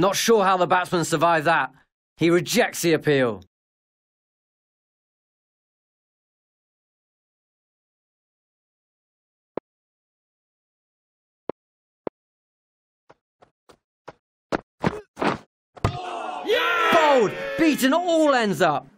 Not sure how the batsman survived that. He rejects the appeal. Bold, beaten all ends up.